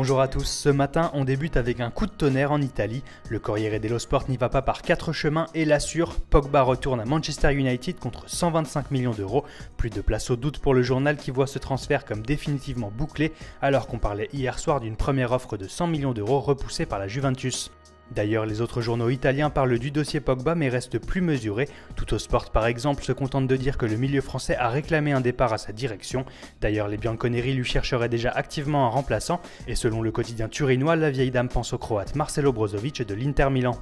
Bonjour à tous, ce matin on débute avec un coup de tonnerre en Italie. Le Corriere dello Sport n'y va pas par quatre chemins et l'assure, Pogba retourne à Manchester United contre 125 millions d'euros. Plus de place au doute pour le journal qui voit ce transfert comme définitivement bouclé alors qu'on parlait hier soir d'une première offre de 100 millions d'euros repoussée par la Juventus. D'ailleurs, les autres journaux italiens parlent du dossier Pogba mais restent plus mesurés. Tout au sport par exemple se contente de dire que le milieu français a réclamé un départ à sa direction. D'ailleurs, les Bianconeri lui chercheraient déjà activement un remplaçant et selon le quotidien turinois, la vieille dame pense au croate Marcelo Brozovic de l'Inter Milan.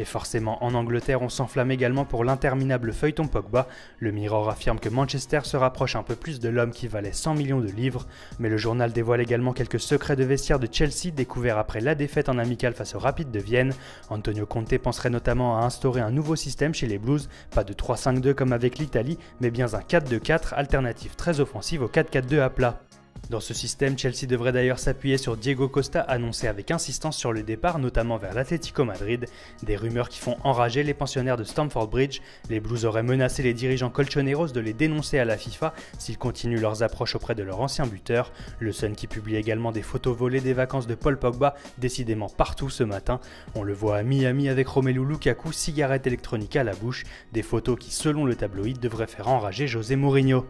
Et forcément, en Angleterre, on s'enflamme également pour l'interminable feuilleton Pogba. Le Mirror affirme que Manchester se rapproche un peu plus de l'homme qui valait 100 millions de livres, mais le journal dévoile également quelques secrets de vestiaire de Chelsea découverts après la défaite en amical face au Rapid de Vienne. Antonio Conte penserait notamment à instaurer un nouveau système chez les Blues, pas de 3-5-2 comme avec l'Italie, mais bien un 4-2-4, alternative très offensive au 4-4-2 à plat. Dans ce système, Chelsea devrait d'ailleurs s'appuyer sur Diego Costa annoncé avec insistance sur le départ, notamment vers l'Atlético Madrid. Des rumeurs qui font enrager les pensionnaires de Stamford Bridge. Les Blues auraient menacé les dirigeants colchoneros de les dénoncer à la FIFA s'ils continuent leurs approches auprès de leur ancien buteur. Le Sun qui publie également des photos volées des vacances de Paul Pogba, décidément partout ce matin. On le voit à Miami avec Romelu Lukaku, cigarette électronique à la bouche, des photos qui, selon le tabloïd, devraient faire enrager José Mourinho.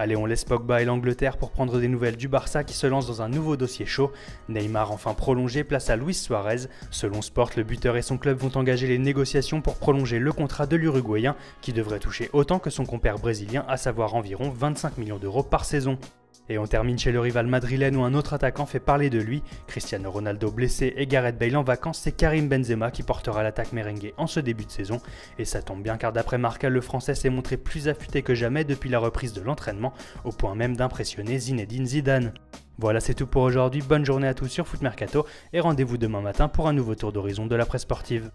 Allez, on laisse Pogba et l'Angleterre pour prendre des nouvelles du Barça qui se lance dans un nouveau dossier chaud. Neymar enfin prolongé place à Luis Suarez. Selon Sport, le buteur et son club vont engager les négociations pour prolonger le contrat de l'Uruguayen qui devrait toucher autant que son compère brésilien, à savoir environ 25 millions d'euros par saison. Et on termine chez le rival madrilène où un autre attaquant fait parler de lui. Cristiano Ronaldo blessé et Gareth Bale en vacances, c'est Karim Benzema qui portera l'attaque merengue en ce début de saison. Et ça tombe bien car d'après Marca, le français s'est montré plus affûté que jamais depuis la reprise de l'entraînement, au point même d'impressionner Zinedine Zidane. Voilà, c'est tout pour aujourd'hui. Bonne journée à tous sur Foot Mercato et rendez-vous demain matin pour un nouveau tour d'horizon de la presse sportive.